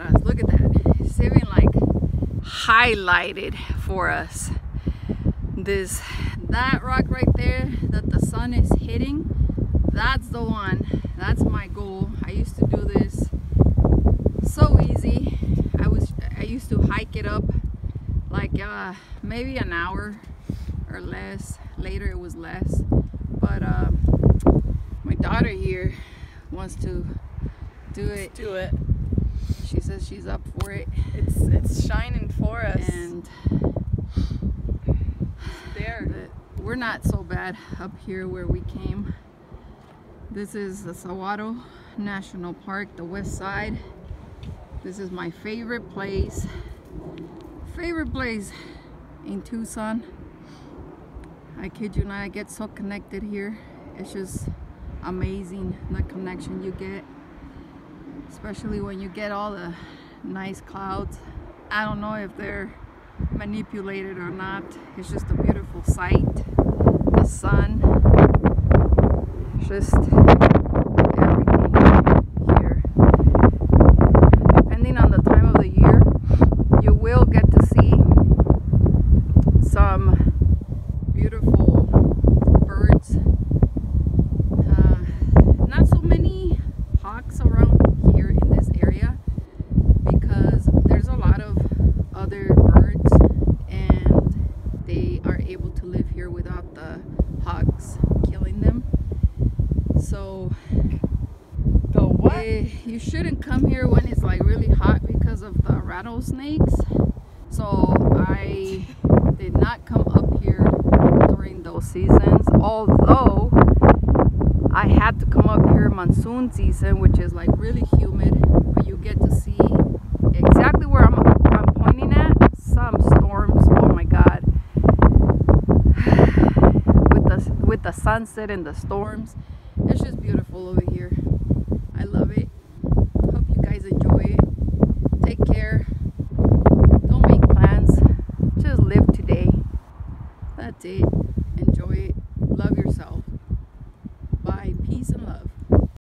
at us. Look at that. It's even like highlighted for us. This, that rock right there that the sun is hitting, that's the one. That's my goal. I used to do this so easy. I was, I used to hike it up like uh, maybe an hour or less. Later it was less. But um, my daughter here wants to do it. do it. She says she's up for it. It's it's shining for us. And there. we're not so bad up here where we came. This is the Saguaro National Park, the west side. This is my favorite place. Favorite place in Tucson. I kid you not, I get so connected here. It's just amazing the connection you get. Especially when you get all the nice clouds. I don't know if they're manipulated or not. It's just a beautiful sight. The sun. Just everything here. Depending on the time of the year, you will get to see some beautiful birds. Uh, not so many hawks around here in this area because there's a lot of other birds and they are able to live here without the hawks killing them. So The what? eh, you shouldn't come here when it's like really hot because of the rattlesnakes. So I did not come up here during those seasons, although I had to come up here monsoon season, which is like really humid, but you get to the sunset and the storms, it's just beautiful over here. I love it. Hope you guys enjoy it. Take care. Don't make plans. Just live today. That's it.